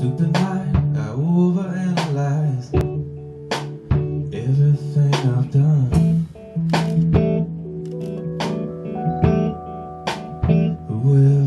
stupid night, I overanalyze everything I've done. Well,